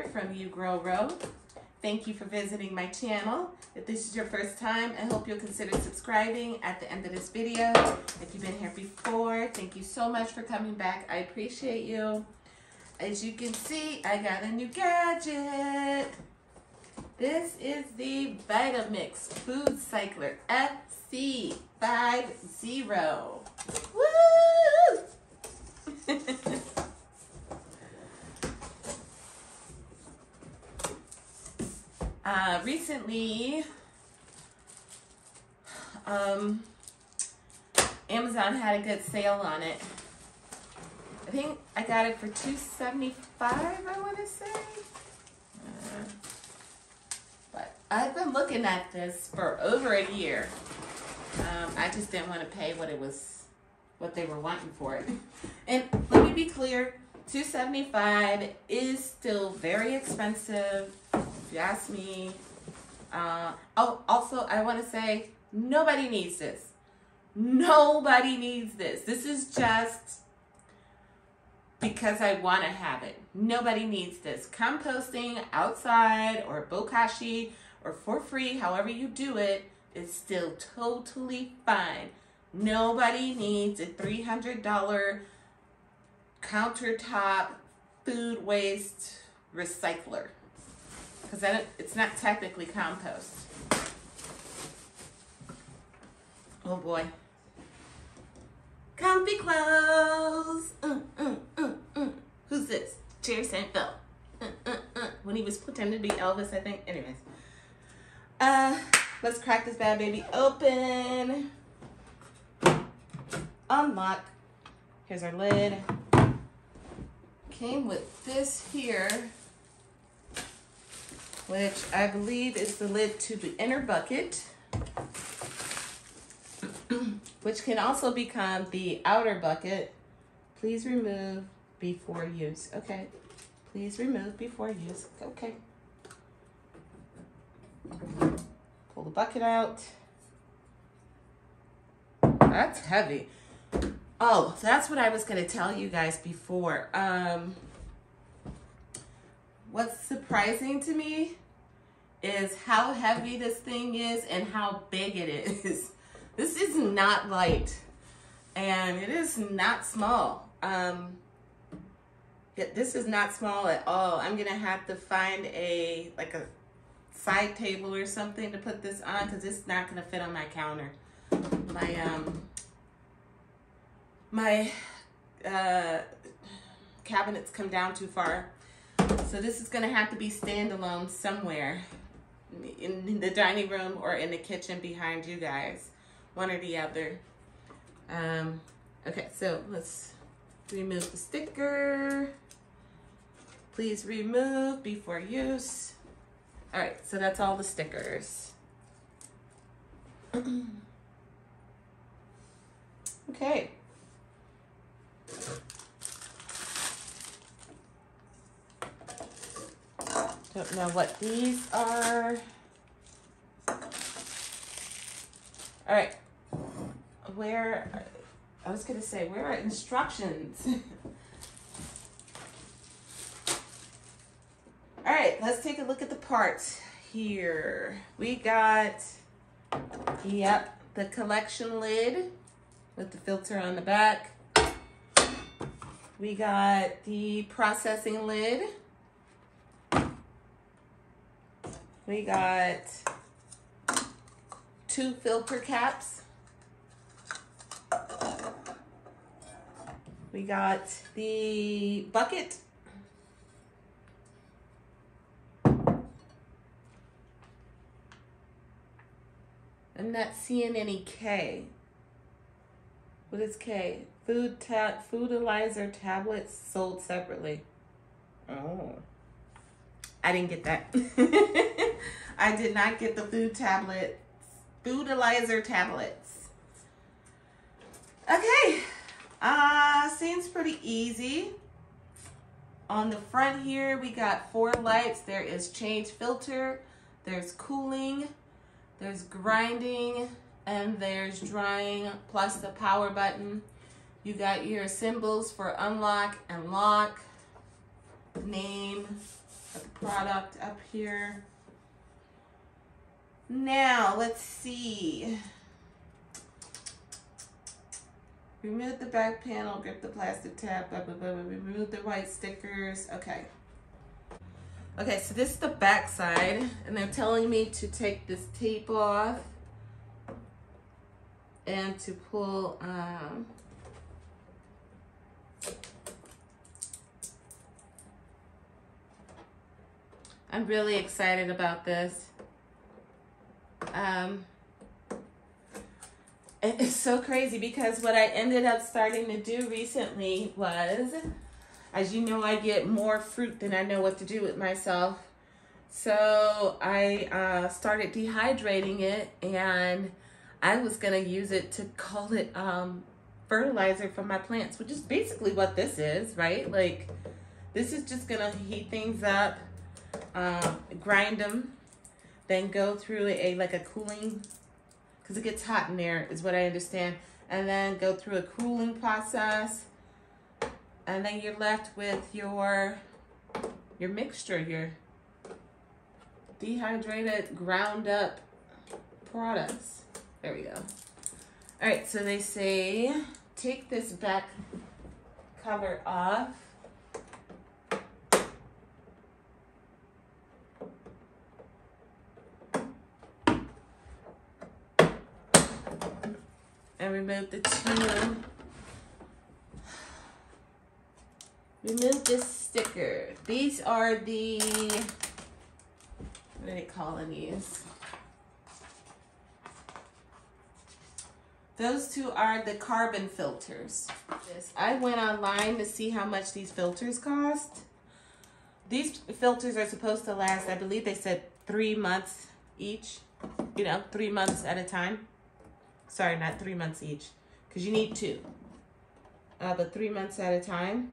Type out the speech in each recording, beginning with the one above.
here from You Grow Row. Thank you for visiting my channel. If this is your first time, I hope you'll consider subscribing at the end of this video. If you've been here before, thank you so much for coming back. I appreciate you. As you can see, I got a new gadget. This is the Vitamix Food Cycler FC50. Woo! Uh, recently, um, Amazon had a good sale on it. I think I got it for two seventy five. I want to say. Uh, but I've been looking at this for over a year. Um, I just didn't want to pay what it was, what they were wanting for it. And let me be clear, two seventy five is still very expensive. Ask me. Uh, oh, also I want to say nobody needs this. Nobody needs this. This is just because I want to have it. Nobody needs this. Composting outside or bokashi or for free, however you do it, is still totally fine. Nobody needs a $300 countertop food waste recycler because then it's not technically compost. Oh boy. Comfy clothes. Mm, mm, mm, mm. Who's this? Jerry Seinfeld. Mm, mm. When he was pretending to be Elvis, I think. Anyways. Uh, let's crack this bad baby open. Unlock. Here's our lid. Came with this here, which I believe is the lid to the inner bucket. which can also become the outer bucket. Please remove before use. Okay. Please remove before use. Okay. Pull the bucket out. That's heavy. Oh, that's what I was going to tell you guys before. Um, what's surprising to me is how heavy this thing is and how big it is. This is not light and it is not small. Um, this is not small at all. I'm gonna have to find a like a side table or something to put this on because it's not gonna fit on my counter. My um my uh, cabinets come down too far. So this is gonna have to be standalone somewhere in the dining room or in the kitchen behind you guys one or the other. Um, okay, so let's remove the sticker. Please remove before use. All right, so that's all the stickers. okay. Don't know what these are. All right, where, I was gonna say, where are instructions? All right, let's take a look at the parts here. We got, yep, the collection lid with the filter on the back. We got the processing lid. We got two filter caps. We got the bucket. I'm not seeing any K. What is K? Food tab Foodilizer tablets sold separately. Oh. I didn't get that. I did not get the food tablet Foodilizer tablets. Okay, uh, seems pretty easy. On the front here, we got four lights. There is change filter, there's cooling, there's grinding, and there's drying, plus the power button. You got your symbols for unlock and lock. name product up here. Now, let's see. Remove the back panel, grip the plastic tab, blah, blah, blah, blah. Remove the white stickers. Okay. Okay, so this is the back side, and they're telling me to take this tape off and to pull um, I'm really excited about this. Um, it's so crazy because what I ended up starting to do recently was, as you know, I get more fruit than I know what to do with myself. So I uh, started dehydrating it and I was going to use it to call it um, fertilizer for my plants, which is basically what this is, right? Like, this is just going to heat things up, uh, grind them, then go through a like a cooling, because it gets hot in there, is what I understand, and then go through a cooling process, and then you're left with your your mixture, your dehydrated, ground up products. There we go. All right, so they say take this back cover off. And remove the two. Remove this sticker. These are the, what are they calling these? Those two are the carbon filters. I went online to see how much these filters cost. These filters are supposed to last, I believe they said three months each. You know, three months at a time. Sorry, not three months each, because you need two. Uh, but three months at a time.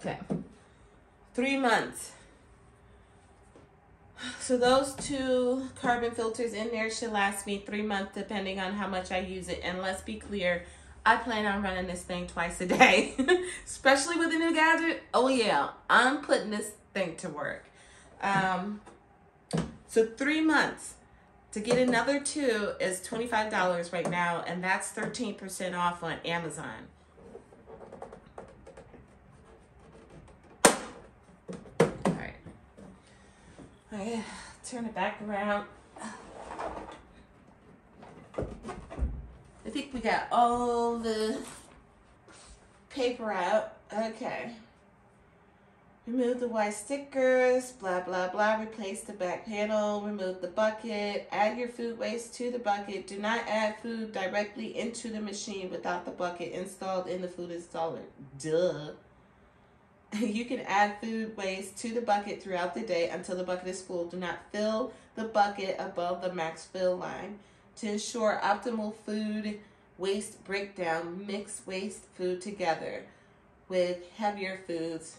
Okay. Three months. So those two carbon filters in there should last me three months depending on how much I use it. And let's be clear, I plan on running this thing twice a day, especially with a new gadget. Oh yeah, I'm putting this thing to work. Um, so three months. To get another two is $25 right now, and that's 13% off on Amazon. Okay, turn it back around. I think we got all the paper out. Okay. Remove the white stickers, blah, blah, blah. Replace the back panel, remove the bucket, add your food waste to the bucket. Do not add food directly into the machine without the bucket installed in the food installer. Duh. You can add food waste to the bucket throughout the day until the bucket is full. Do not fill the bucket above the max fill line. To ensure optimal food waste breakdown, mix waste food together with heavier foods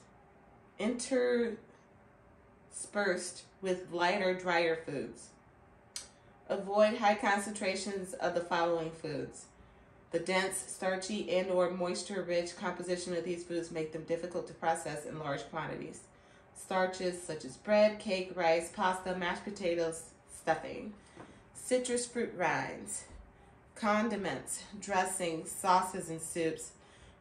interspersed with lighter, drier foods. Avoid high concentrations of the following foods the dense, starchy, and or moisture-rich composition of these foods make them difficult to process in large quantities. Starches such as bread, cake, rice, pasta, mashed potatoes, stuffing. Citrus fruit rinds, condiments, dressings, sauces and soups,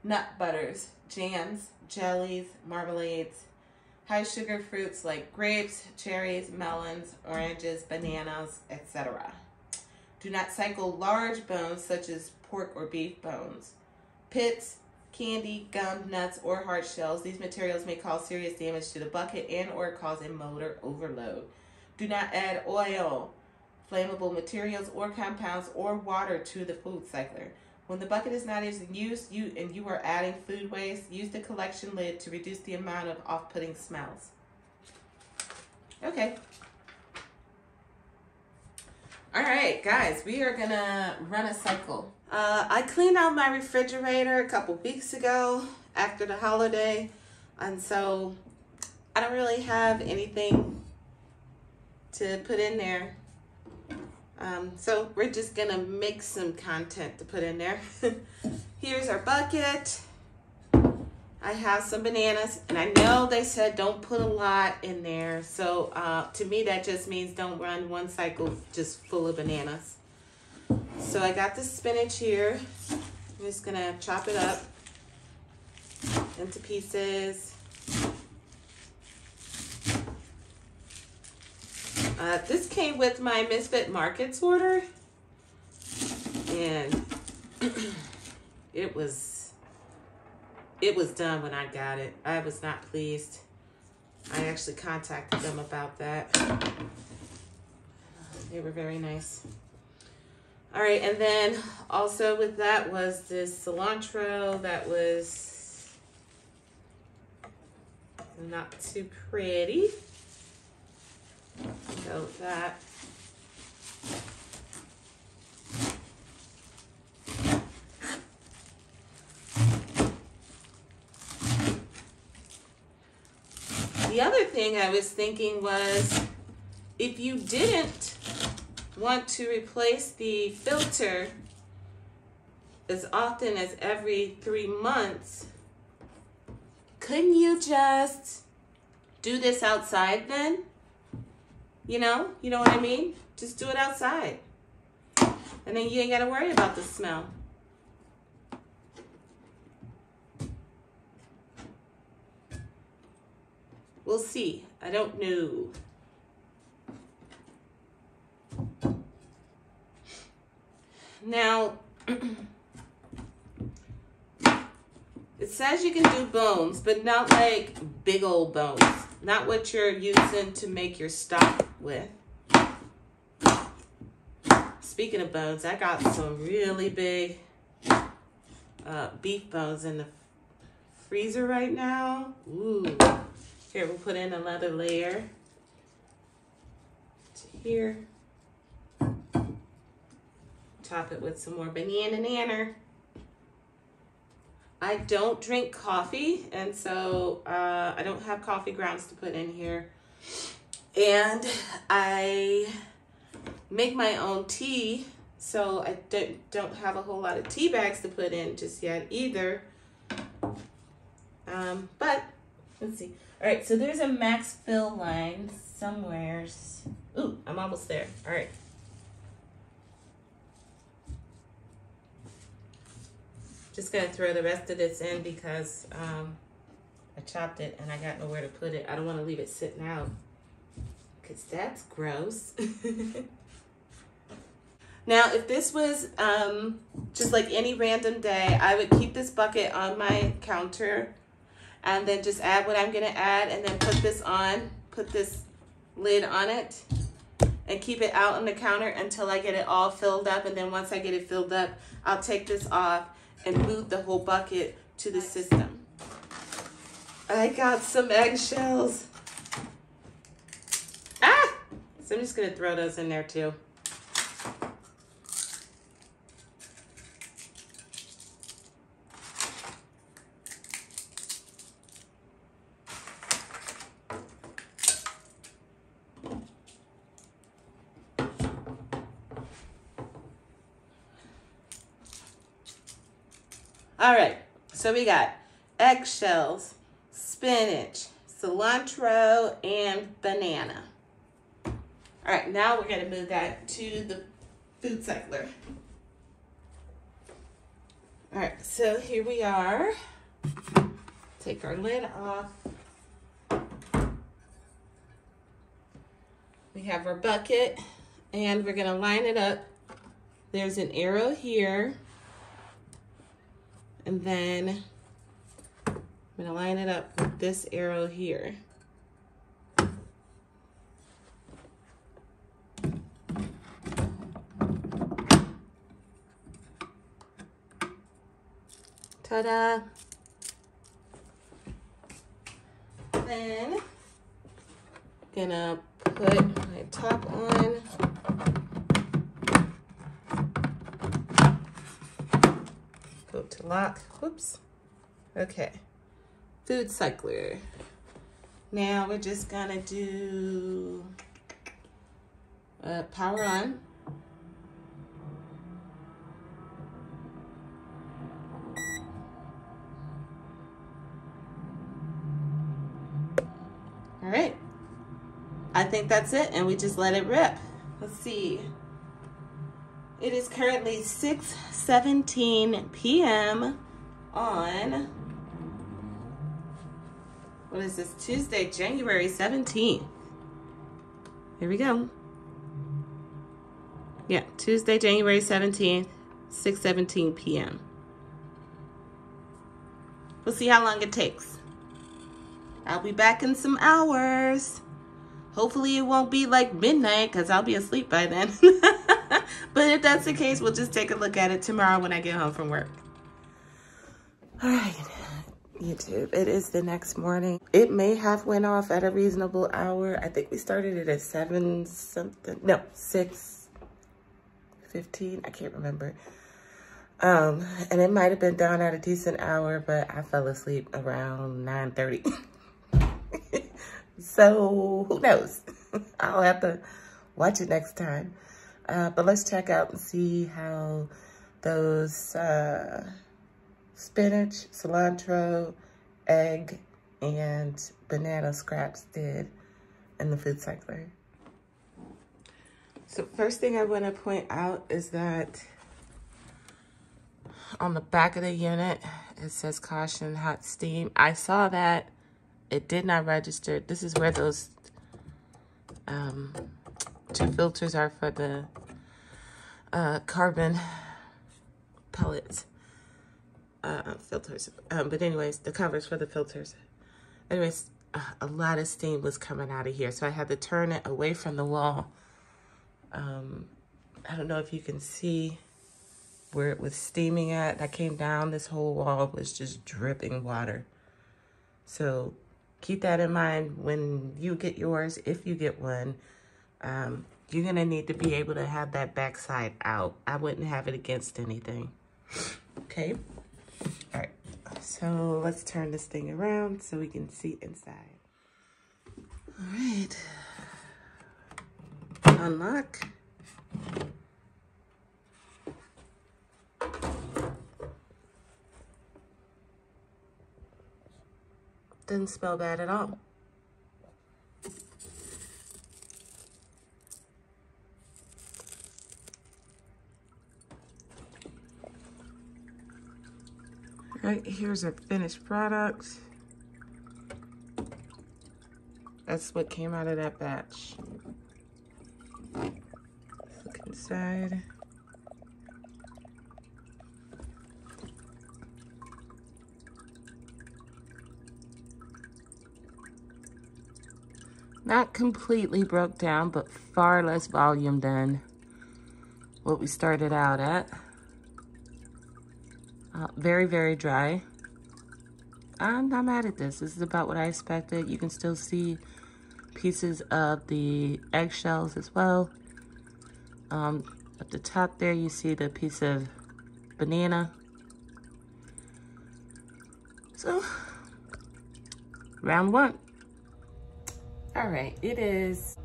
nut butters, jams, jellies, marmalades, high sugar fruits like grapes, cherries, melons, oranges, bananas, etc. Do not cycle large bones such as pork or beef bones. Pits, candy, gum, nuts, or hard shells. These materials may cause serious damage to the bucket and or cause a motor overload. Do not add oil, flammable materials or compounds or water to the food cycler. When the bucket is not in use you and you are adding food waste, use the collection lid to reduce the amount of off-putting smells. Okay. All right, guys, we are gonna run a cycle. Uh, I cleaned out my refrigerator a couple weeks ago after the holiday, and so I don't really have anything to put in there. Um, so we're just gonna make some content to put in there. Here's our bucket. I have some bananas and I know they said don't put a lot in there. So uh, to me that just means don't run one cycle just full of bananas. So I got the spinach here. I'm just gonna chop it up into pieces. Uh, this came with my Misfit Markets order. And it was it was done when I got it. I was not pleased. I actually contacted them about that. They were very nice. All right, and then also with that was this cilantro that was not too pretty. So that. The other thing I was thinking was if you didn't want to replace the filter as often as every three months, couldn't you just do this outside then? You know, you know what I mean? Just do it outside. And then you ain't got to worry about the smell. We'll see. I don't know. Now, it says you can do bones, but not like big old bones. Not what you're using to make your stock with. Speaking of bones, I got some really big uh, beef bones in the freezer right now. Ooh. Here, we'll put in another layer to here. Top it with some more banana nanner. I don't drink coffee, and so uh, I don't have coffee grounds to put in here. And I make my own tea, so I don't, don't have a whole lot of tea bags to put in just yet either. Um, but let's see. All right, so there's a max fill line somewhere. Ooh, I'm almost there. All right. Just gonna throw the rest of this in because um, I chopped it and I got nowhere to put it. I don't wanna leave it sitting out because that's gross. now, if this was um, just like any random day, I would keep this bucket on my counter and then just add what I'm gonna add and then put this on, put this lid on it and keep it out on the counter until I get it all filled up. And then once I get it filled up, I'll take this off and move the whole bucket to the system. I got some eggshells. Ah! So I'm just gonna throw those in there too. All right, so we got eggshells, spinach, cilantro, and banana. All right, now we're gonna move that to the food cycler. All right, so here we are. Take our lid off. We have our bucket and we're gonna line it up. There's an arrow here and then I'm gonna line it up with this arrow here. Ta-da! Then, gonna put my top on. to lock. Whoops. Okay. Food cycler. Now we're just gonna do uh, power on. All right. I think that's it, and we just let it rip. Let's see. It is currently 6.17 p.m. on, what is this, Tuesday, January 17th. Here we go. Yeah, Tuesday, January 17th, 6.17 p.m. We'll see how long it takes. I'll be back in some hours. Hopefully it won't be like midnight because I'll be asleep by then. but if that's the case, we'll just take a look at it tomorrow when I get home from work. All right, YouTube, it is the next morning. It may have went off at a reasonable hour. I think we started it at seven something. No, six fifteen. I can't remember. Um, and it might have been done at a decent hour, but I fell asleep around 9.30. so who knows? I'll have to watch it next time. Uh, but let's check out and see how those uh, spinach, cilantro, egg, and banana scraps did in the food cycler. So first thing I want to point out is that on the back of the unit, it says caution hot steam. I saw that. It did not register. This is where those um, two filters are for the uh, carbon pellets. Uh, filters. Um, but anyways, the covers for the filters. Anyways, uh, a lot of steam was coming out of here. So I had to turn it away from the wall. Um, I don't know if you can see where it was steaming at. I came down, this whole wall was just dripping water. So keep that in mind when you get yours, if you get one. Um, you're going to need to be able to have that backside out. I wouldn't have it against anything. Okay. All right. So let's turn this thing around so we can see inside. All right. Unlock. Didn't smell bad at all. Right, here's a finished product. That's what came out of that batch. look inside. Not completely broke down, but far less volume than what we started out at. Uh, very, very dry. I'm not mad at this. This is about what I expected. You can still see pieces of the eggshells as well. Um, at the top there, you see the piece of banana. So, round one. All right, it is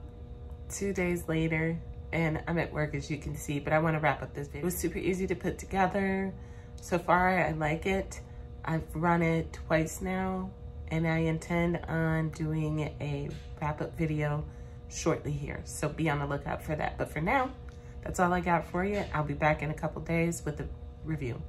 two days later and I'm at work as you can see, but I wanna wrap up this video. It was super easy to put together. So far, I like it. I've run it twice now and I intend on doing a wrap up video shortly here. So be on the lookout for that. But for now, that's all I got for you. I'll be back in a couple days with a review.